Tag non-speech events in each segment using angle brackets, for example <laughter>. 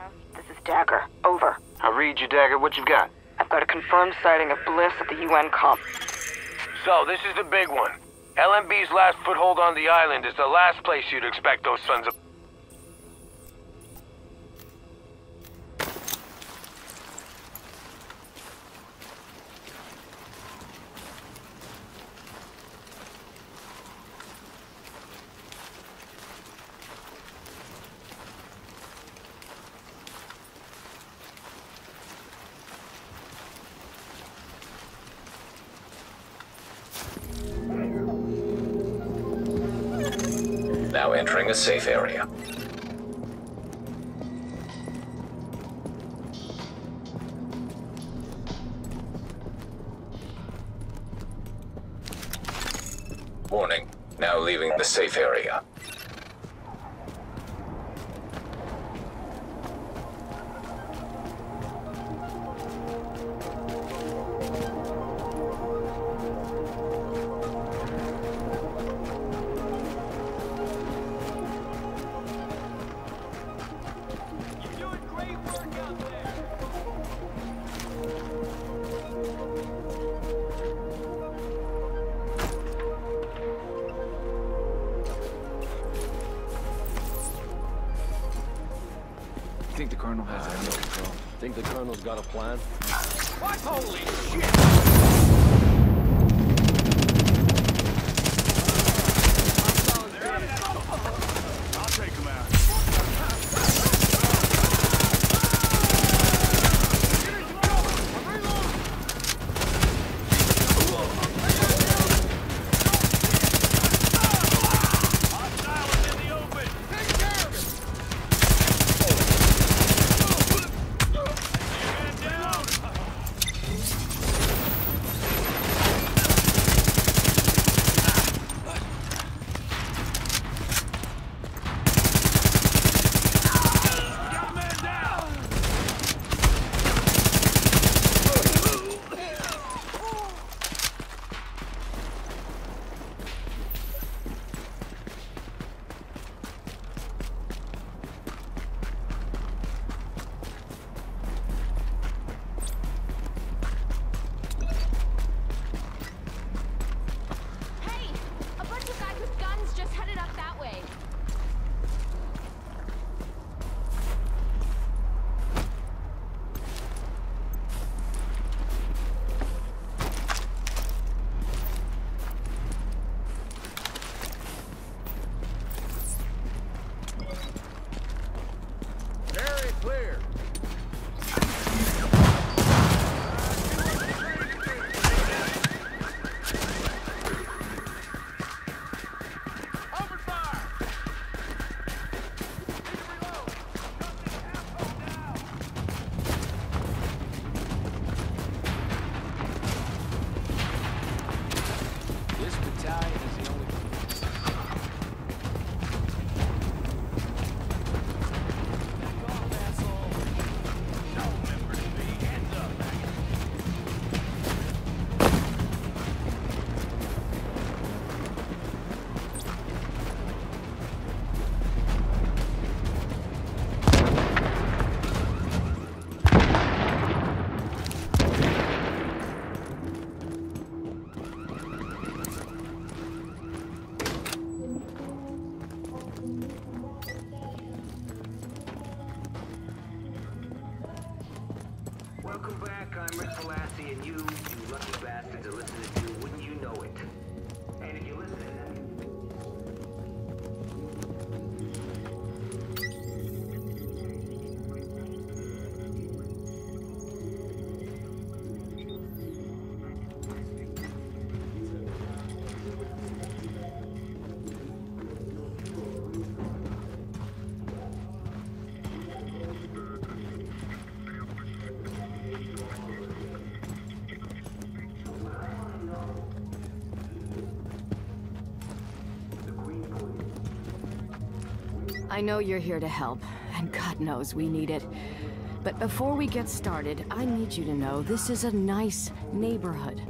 House. This is Dagger. Over. I read you, Dagger. What you've got? I've got a confirmed sighting of Bliss at the UN comp. So, this is the big one. LMB's last foothold on the island is the last place you'd expect those sons of... a safe area. Colonel has it under control. Think the Colonel's got a plan? Hey! I know you're here to help, and God knows we need it. But before we get started, I need you to know this is a nice neighborhood.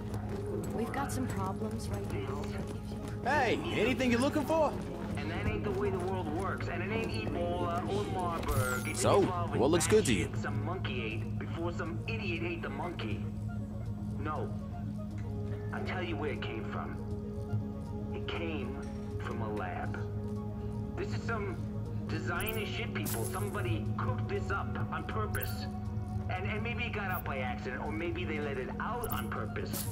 We've got some problems right now. Hey, anything you're looking for? and that ain't the way the world works, and it ain't Ebola or Marburg. It's So, what looks good to you? Some monkey ate before some idiot ate the monkey. No. I'll tell you where it came from. It came from a lab. This is some designer shit, people. Somebody cooked this up on purpose. And, and maybe it got out by accident, or maybe they let it out on purpose.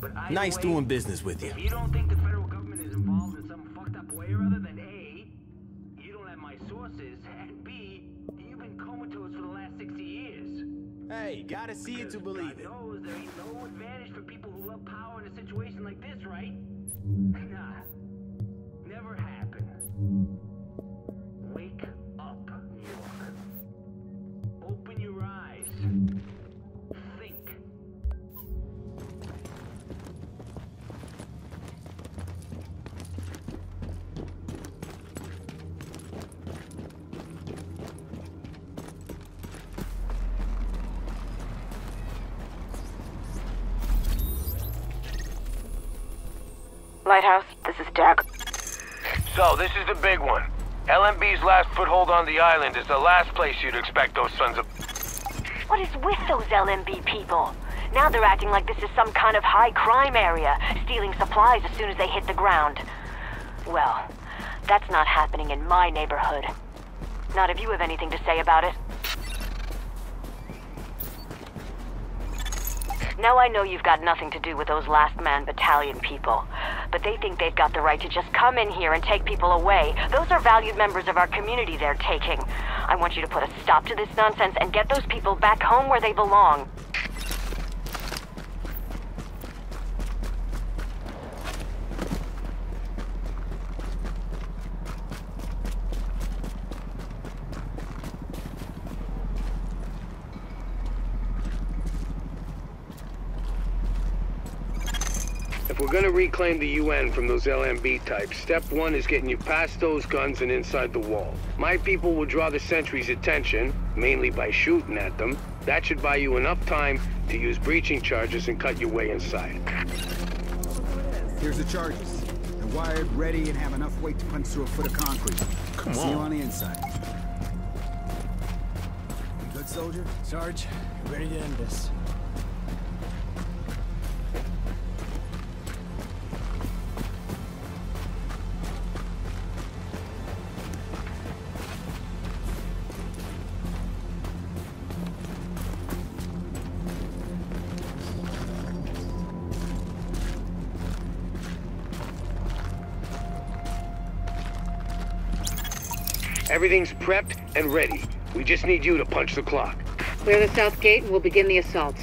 But Nice way, doing business with you. If you don't think the federal government is involved in some fucked up way or other, then A, you don't have my sources, and B, you've been comatose for the last 60 years. Hey, gotta see it to believe God it. knows there ain't no advantage for people who love power in a situation like this, right? <laughs> Nah. Never happened. Lighthouse, this is Dagger. So, this is the big one. LMB's last foothold on the island is the last place you'd expect those sons of... What is with those LMB people? Now they're acting like this is some kind of high crime area, stealing supplies as soon as they hit the ground. Well, that's not happening in my neighborhood. Not if you have anything to say about it. Now I know you've got nothing to do with those Last Man Battalion people, but they think they've got the right to just come in here and take people away. Those are valued members of our community they're taking. I want you to put a stop to this nonsense and get those people back home where they belong. We're gonna reclaim the UN from those LMB types, step one is getting you past those guns and inside the wall. My people will draw the sentry's attention, mainly by shooting at them. That should buy you enough time to use breaching charges and cut your way inside. Here's the charges. They're wired, ready, and have enough weight to punch through a foot of concrete. Come See you on. on the inside. You good, soldier? Sarge, ready to end this. Everything's prepped and ready. We just need you to punch the clock. Clear the south gate and we'll begin the assault.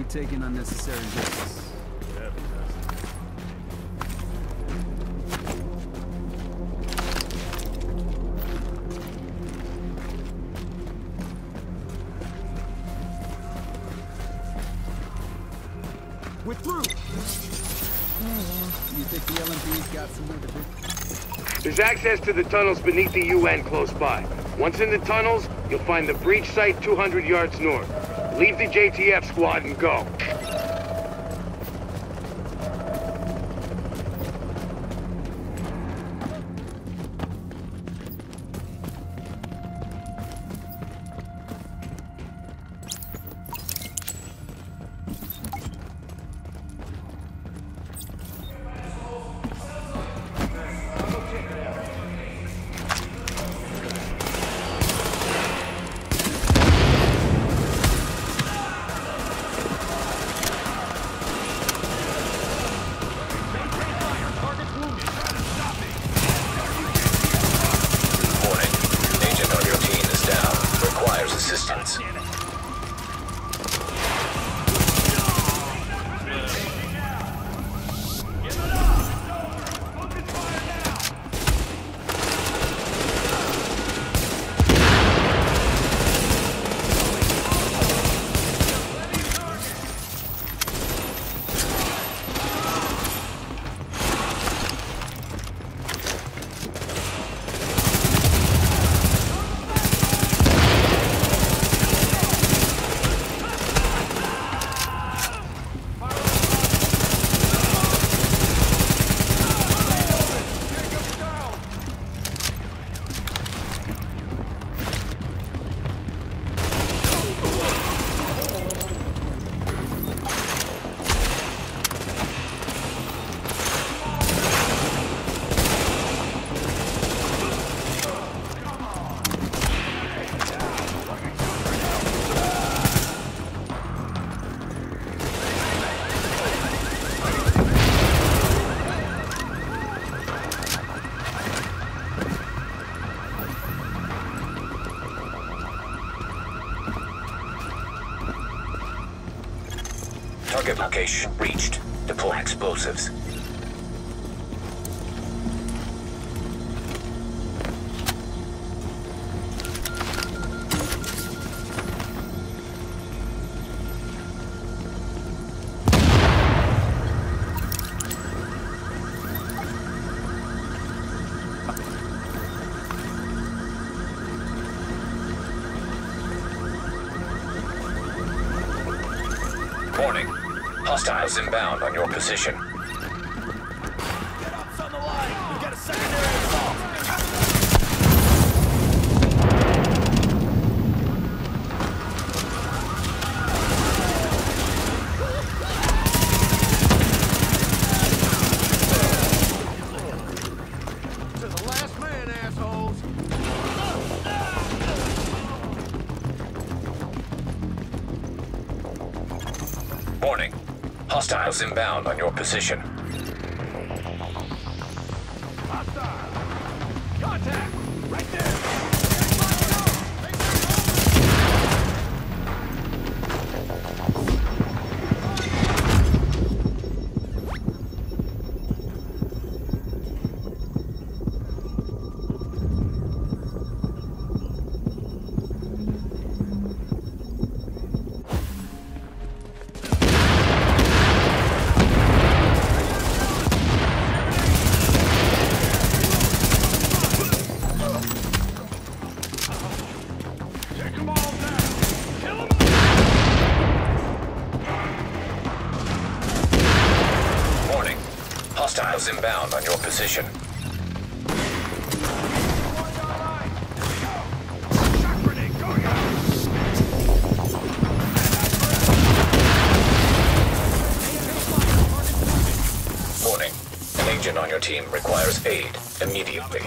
Be taking unnecessary risks. We're through! You think the LMB's got to be? There's access to the tunnels beneath the UN close by. Once in the tunnels, you'll find the breach site 200 yards north. Leave the JTF squad and go. Target location reached. Deploy explosives. Hostiles inbound on your position. On your position. Position. Warning. An agent on your team requires aid immediately.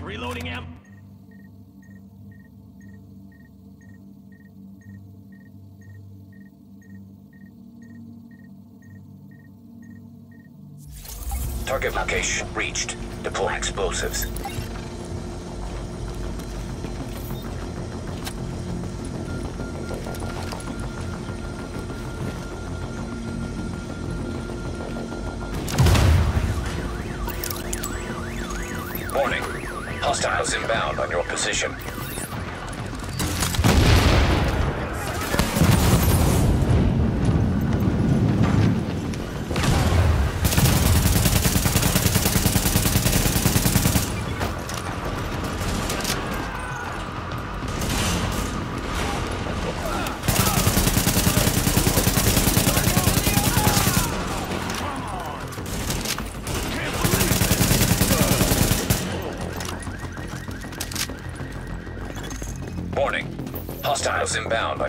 Reloading ammo. Target location reached. Deploy explosives. Warning. Hostiles inbound on your position. Inbound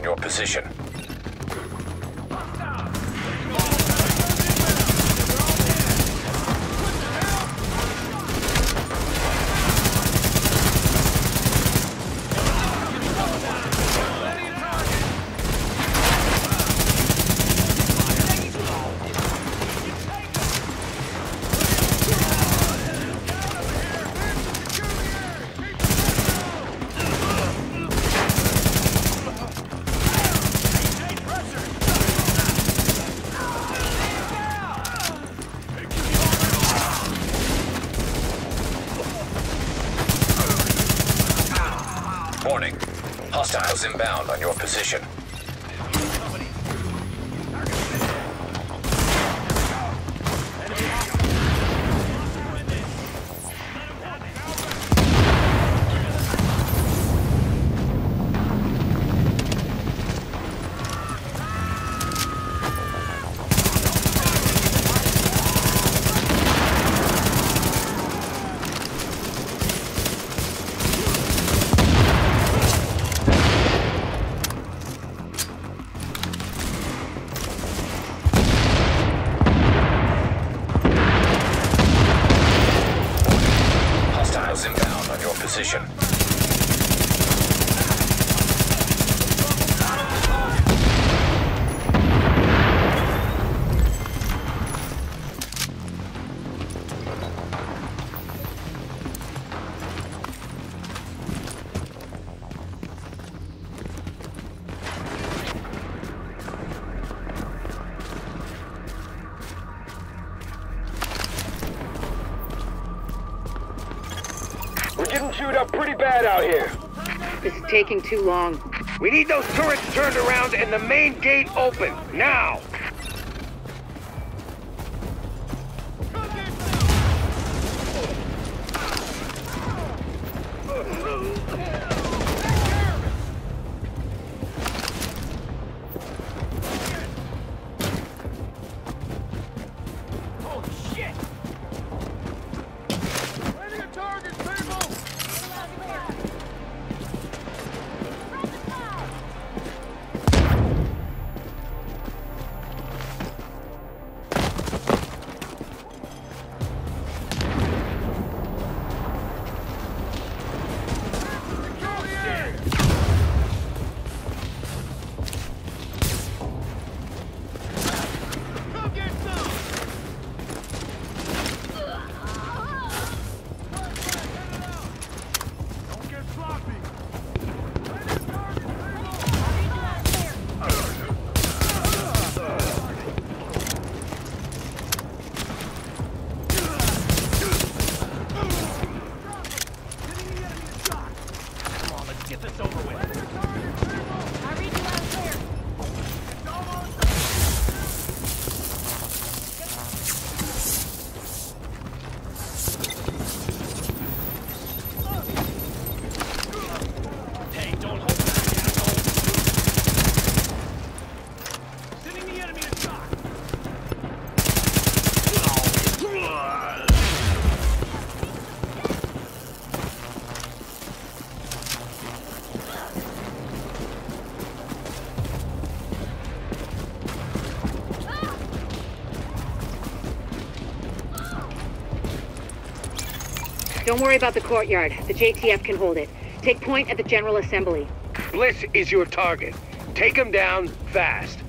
getting chewed up pretty bad out here. This is taking too long. We need those turrets turned around and the main gate open, now! Don't worry about the courtyard. The JTF can hold it. Take point at the General Assembly. Bliss is your target. Take him down fast.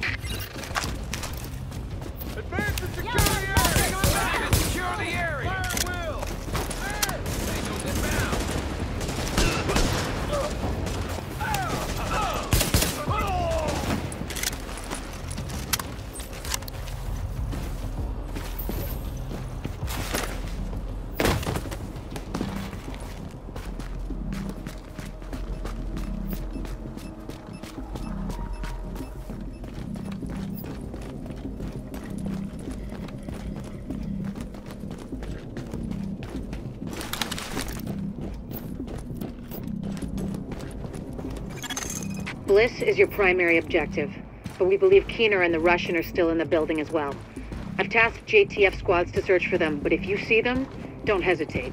Bliss is your primary objective, but we believe Keener and the Russian are still in the building as well. I've tasked JTF squads to search for them, but if you see them, don't hesitate.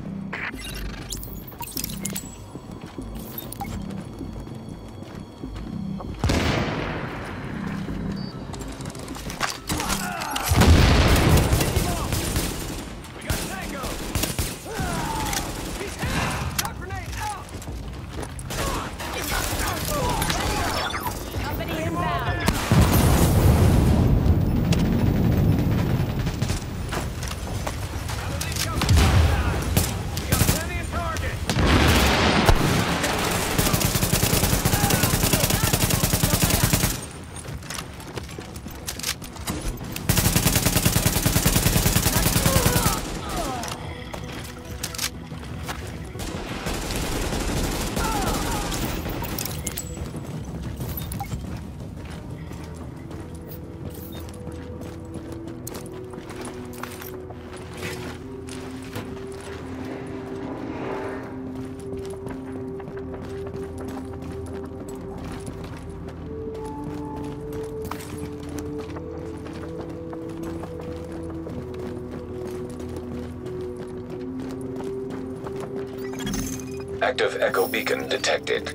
Active echo beacon detected.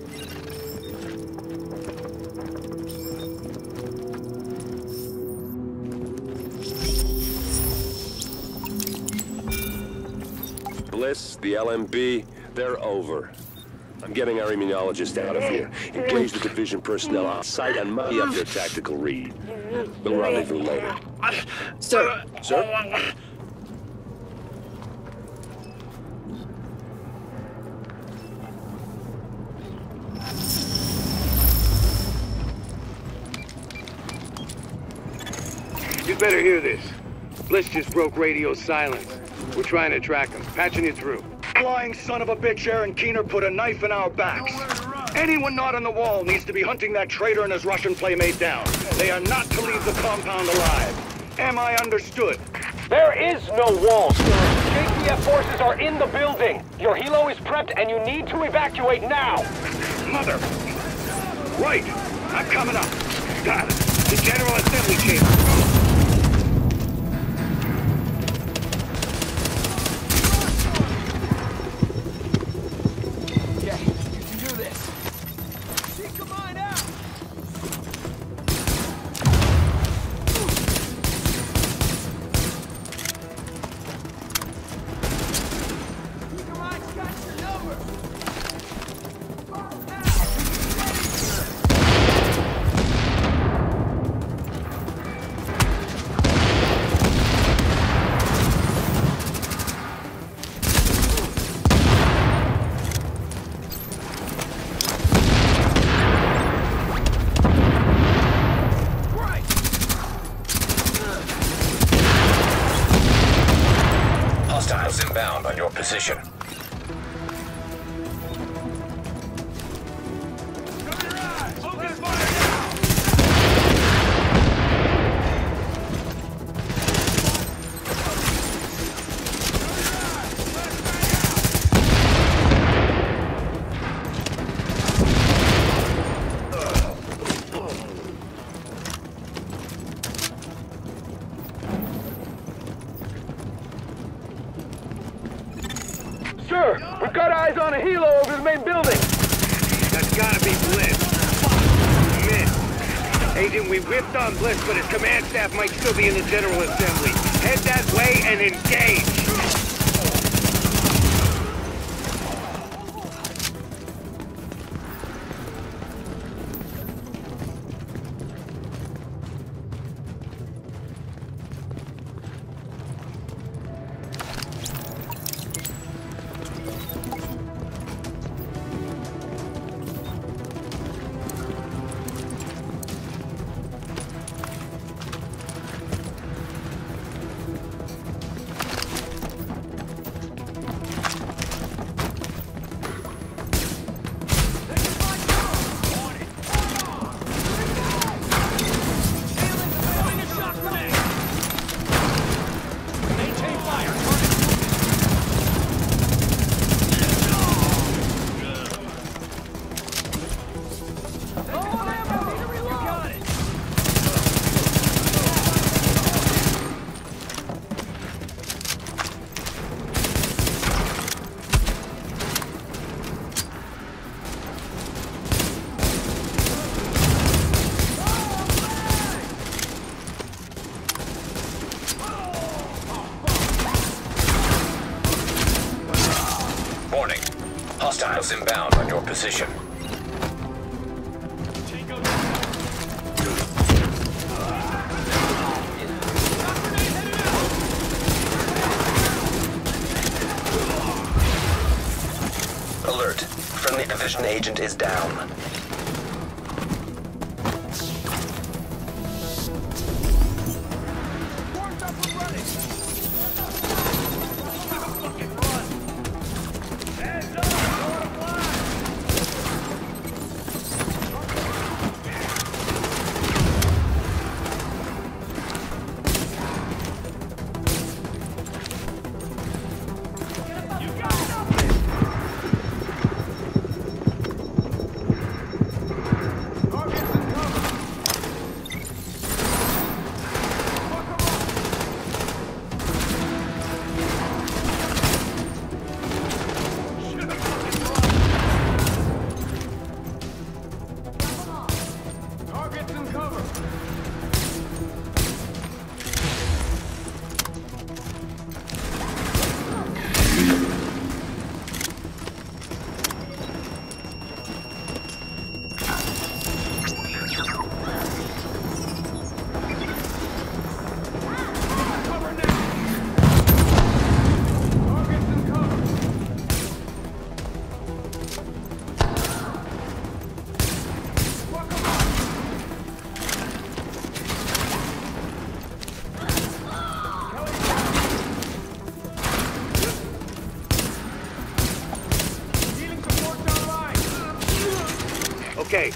Bliss, the LMB, they're over. I'm getting our immunologist out of here. Engage the division personnel on site and muddy up their tactical read. We'll rendezvous later. Sir. Sir? Better hear this. Bliss just broke radio silence. We're trying to track him. Patching you through. flying son of a bitch Aaron Keener put a knife in our backs. Anyone not on the wall needs to be hunting that traitor and his Russian playmate down. They are not to leave the compound alive. Am I understood? There is no wall, sir. JTF forces are in the building. Your helo is prepped and you need to evacuate now. Mother! Right! I'm coming up. Got it. The General Assembly Chamber. Hostiles inbound on your position. cover!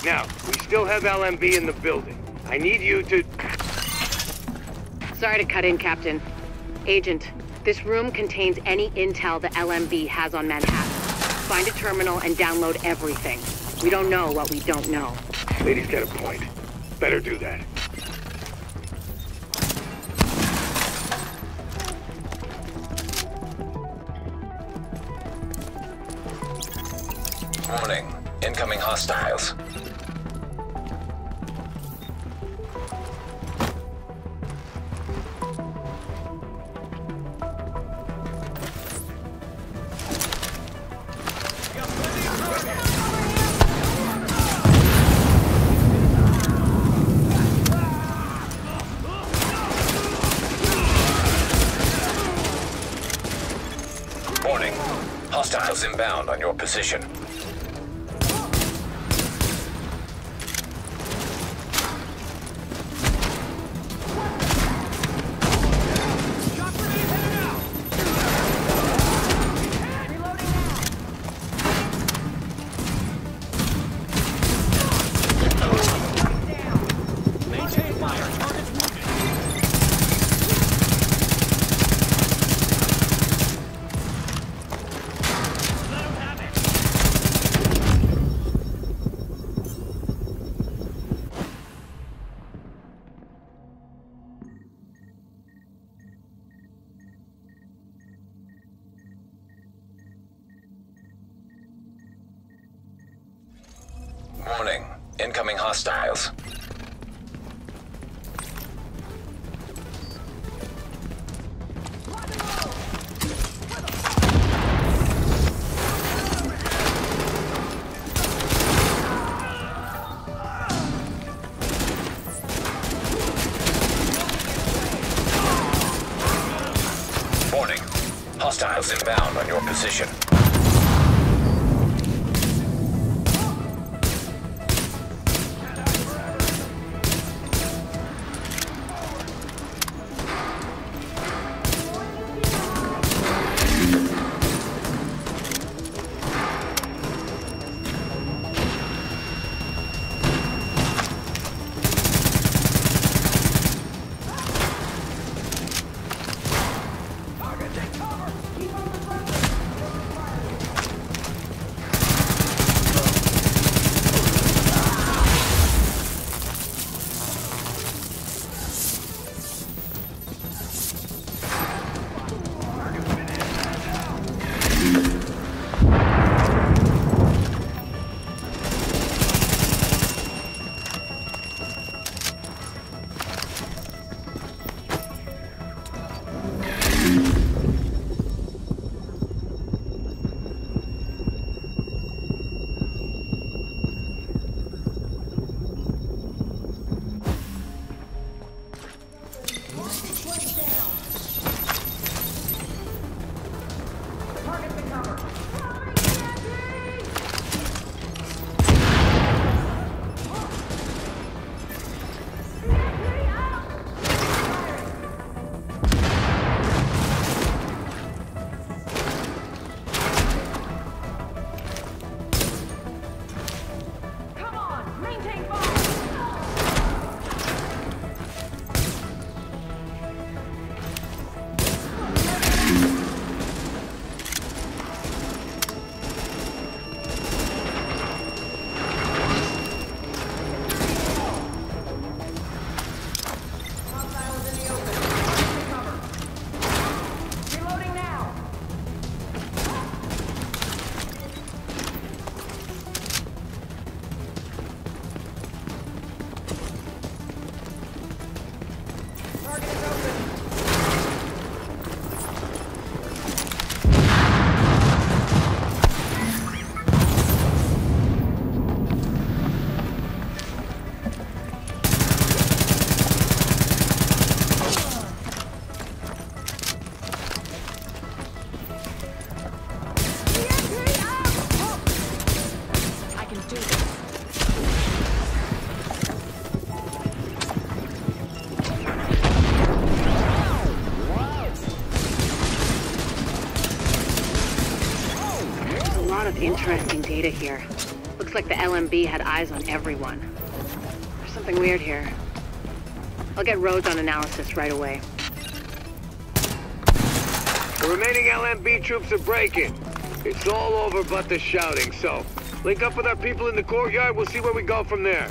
Now, we still have LMB in the building. I need you to... Sorry to cut in, Captain. Agent, this room contains any intel the LMB has on Manhattan. Find a terminal and download everything. We don't know what we don't know. Lady's got a point. Better do that. Hostiles inbound on your position. Here. Looks like the LMB had eyes on everyone. There's something weird here. I'll get Rhodes on analysis right away. The remaining LMB troops are breaking. It's all over but the shouting, so link up with our people in the courtyard. We'll see where we go from there.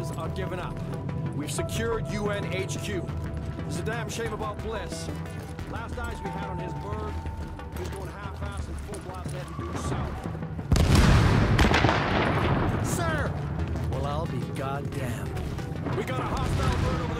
Effectives are giving up. We've secured UN HQ. It's a damn shame about Bliss. Last eyes we had on his bird, he was going half-ass and full blast heading due south. Sir! Well, I'll be goddamn. We got a hostile bird over the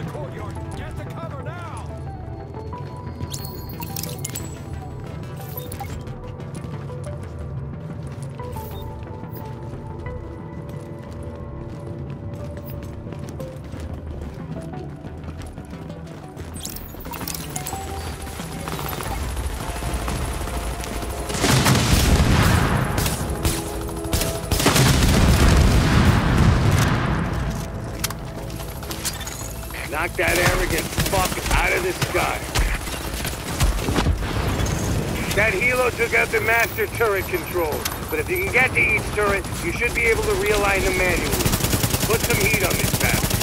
Helo took out the master turret controls, but if you can get to each turret, you should be able to realign them manually. Put some heat on this bastard.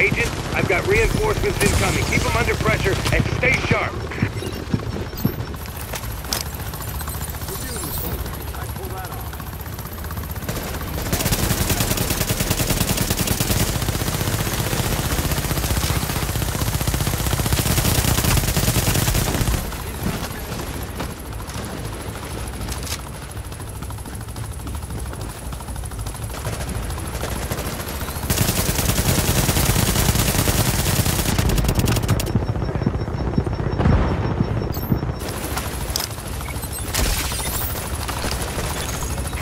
Agent, I've got reinforcements incoming. Keep them under pressure and stay sharp.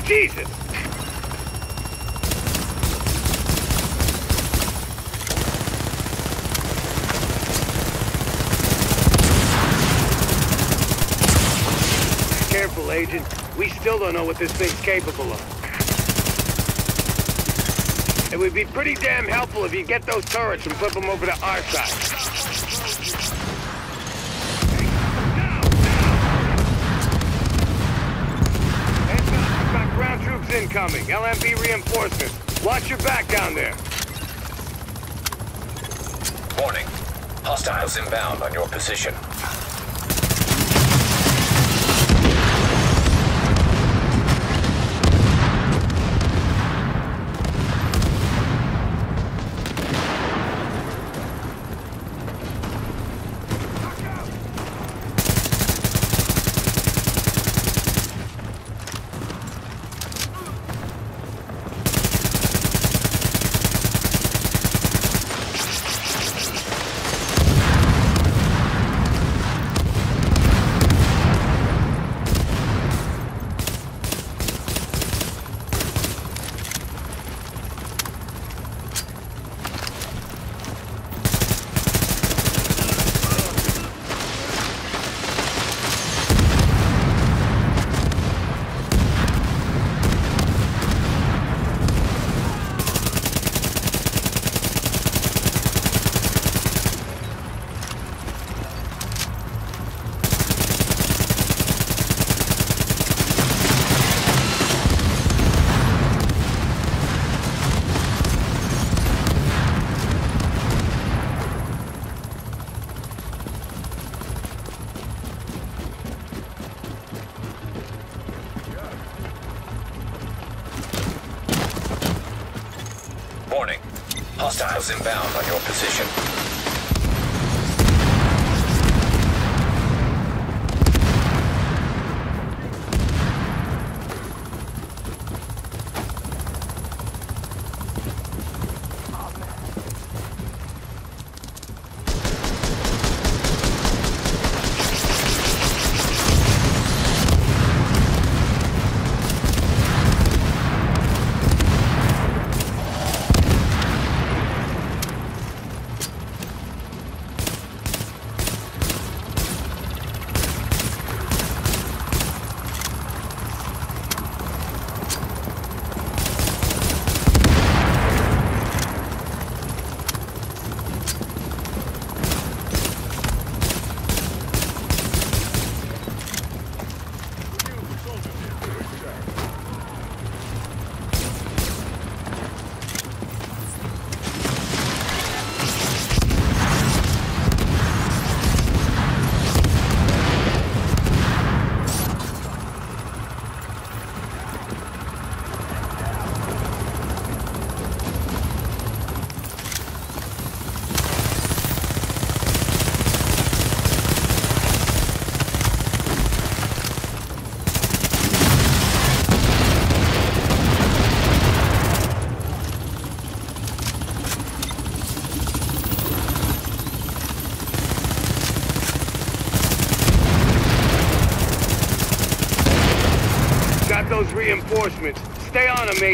Jesus! Careful, Agent. We still don't know what this thing's capable of. It would be pretty damn helpful if you get those turrets and flip them over to our side. Ground troops incoming. LMB reinforcements. Watch your back down there. Warning. Hostiles inbound on your position.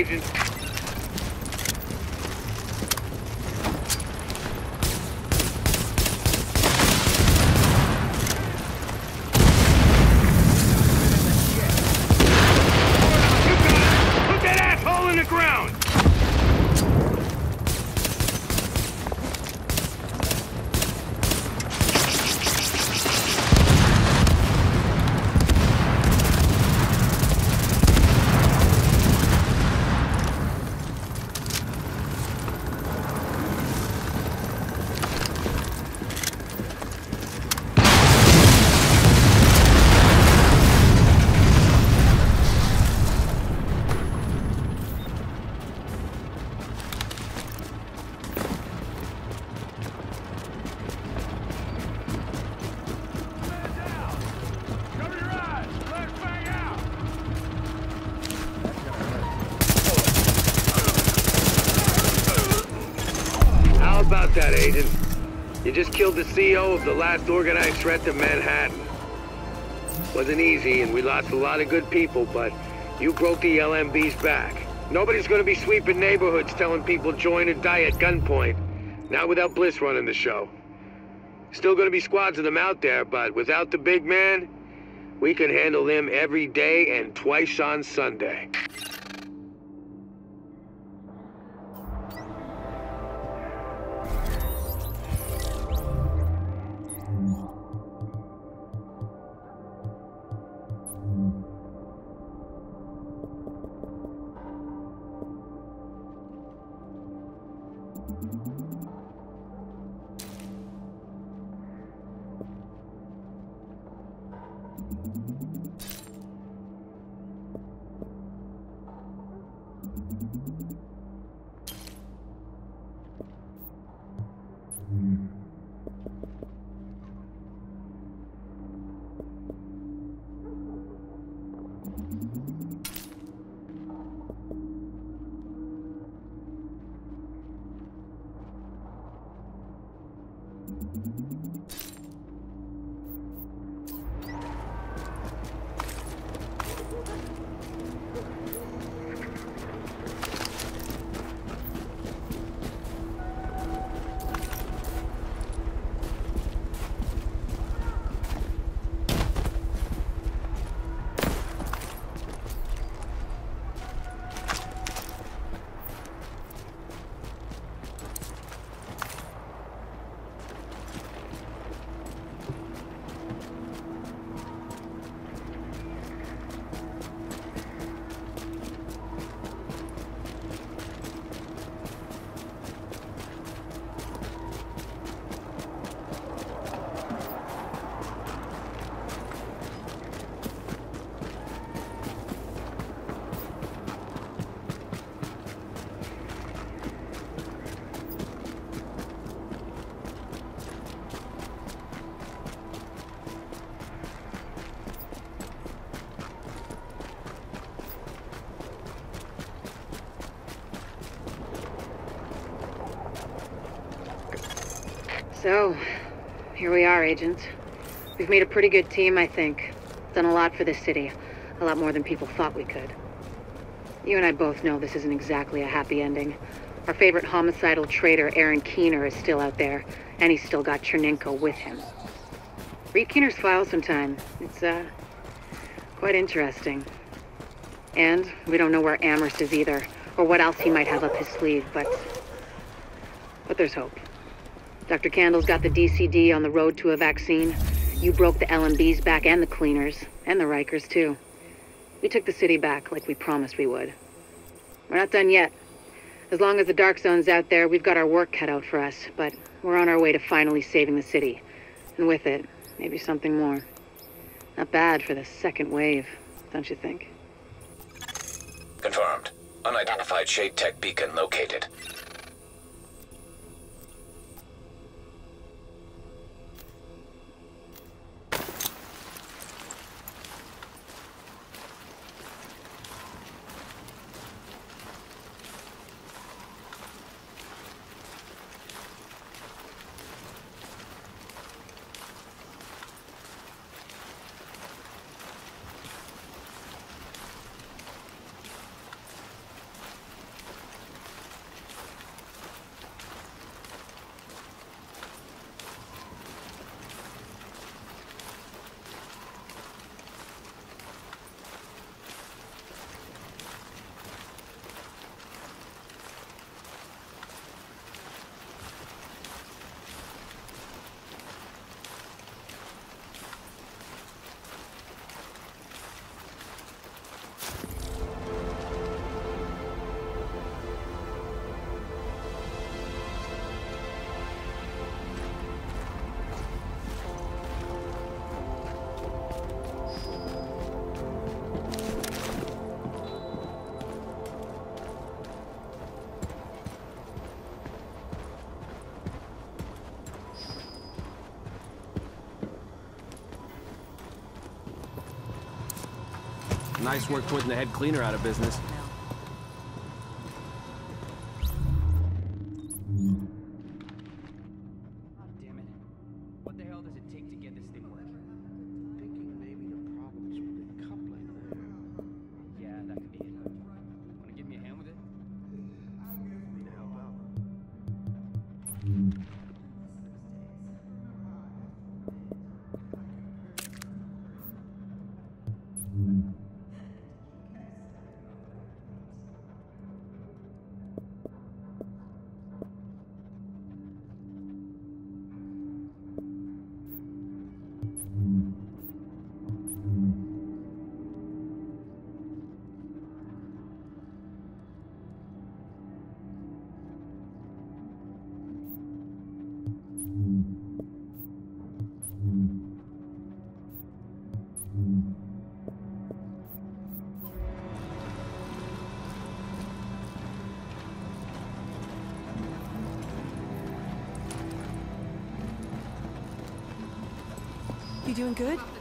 Stay CEO of the last organized threat to Manhattan. Wasn't easy, and we lost a lot of good people, but you broke the LMB's back. Nobody's gonna be sweeping neighborhoods telling people join or die at gunpoint. Not without Bliss running the show. Still gonna be squads of them out there, but without the big man, we can handle them every day and twice on Sunday. So, here we are, Agent. We've made a pretty good team, I think. Done a lot for this city. A lot more than people thought we could. You and I both know this isn't exactly a happy ending. Our favorite homicidal traitor, Aaron Keener, is still out there, and he's still got Tchernenko with him. Read Keener's file sometime. It's, uh, quite interesting. And we don't know where Amherst is either, or what else he might have up his sleeve, but... But there's hope. Dr. Kandel's got the DCD on the road to a vaccine. You broke the LMB's back and the cleaners, and the Rikers, too. We took the city back like we promised we would. We're not done yet. As long as the Dark Zone's out there, we've got our work cut out for us, but we're on our way to finally saving the city. And with it, maybe something more. Not bad for the second wave, don't you think? Confirmed. Unidentified Shade Tech beacon located. Nice work putting the head cleaner out of business. Doing good?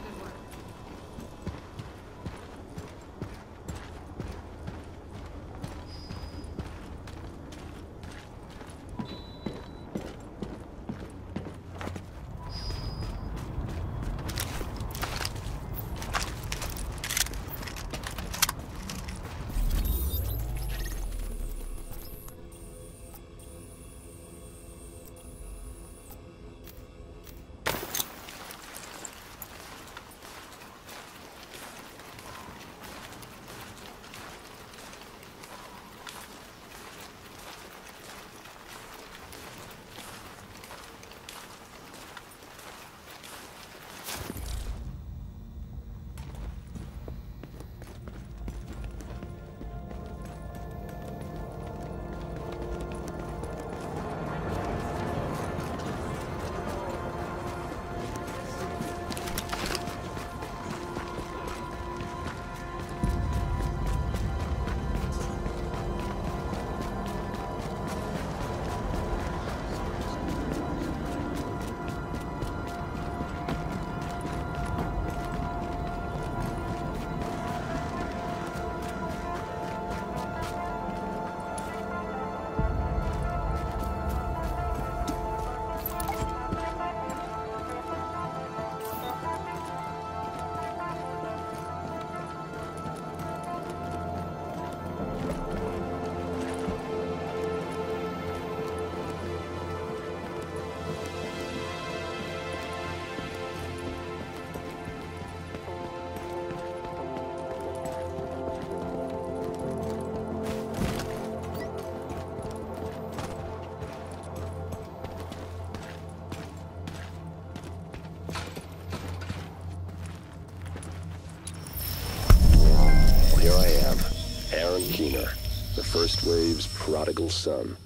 Prodigal son.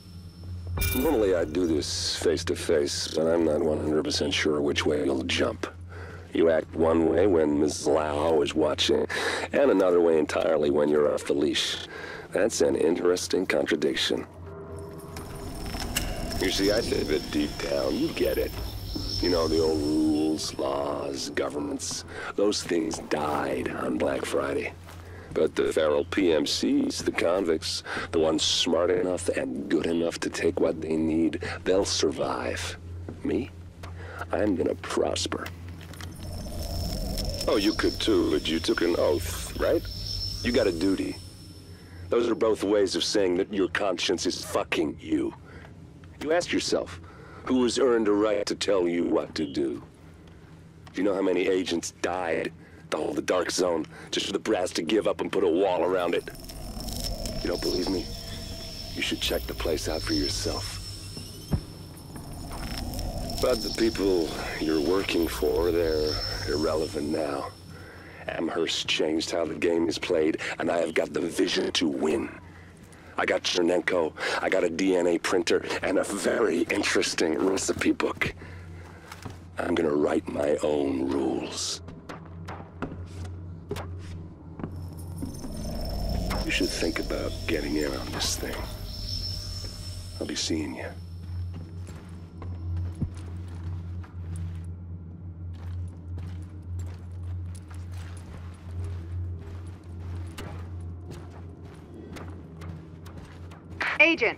Normally I'd do this face to face, but I'm not 100% sure which way you'll jump. You act one way when Ms. Lau is watching, and another way entirely when you're off the leash. That's an interesting contradiction. You see, I think that deep down, you get it. You know, the old rules, laws, governments, those things died on Black Friday. But the feral PMCs, the convicts, the ones smart enough and good enough to take what they need, they'll survive. Me? I'm gonna prosper. Oh, you could too, but you took an oath, right? You got a duty. Those are both ways of saying that your conscience is fucking you. You ask yourself, who has earned a right to tell you what to do? Do you know how many agents died to hold the Dark Zone just for the brass to give up and put a wall around it? You don't believe me? You should check the place out for yourself. But the people you're working for, they're irrelevant now. Amherst changed how the game is played, and I have got the vision to win. I got Tchernenko, I got a DNA printer, and a very interesting recipe book. I'm gonna write my own rules. You should think about getting in on this thing. I'll be seeing you. Agent,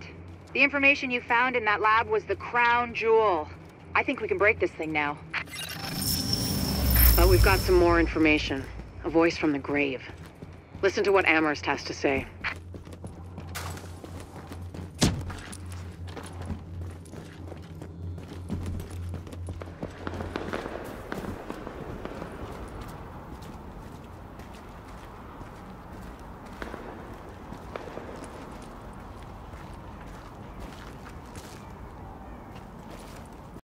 the information you found in that lab was the crown jewel. I think we can break this thing now. But we've got some more information. A voice from the grave. Listen to what Amherst has to say.